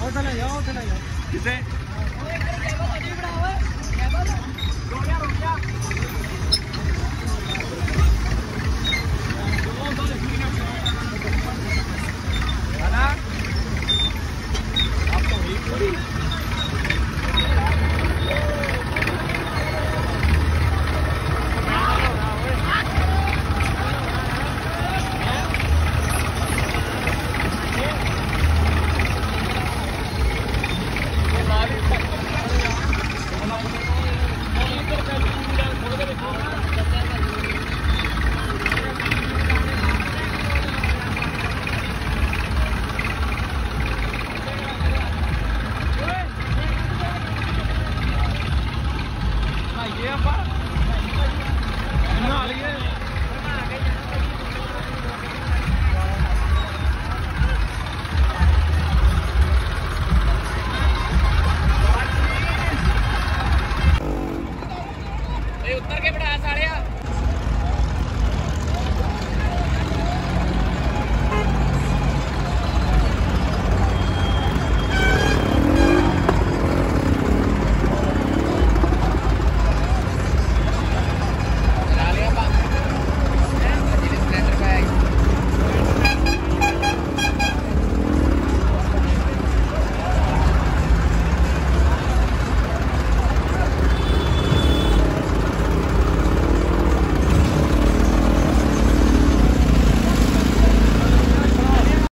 好再来一次好再来一次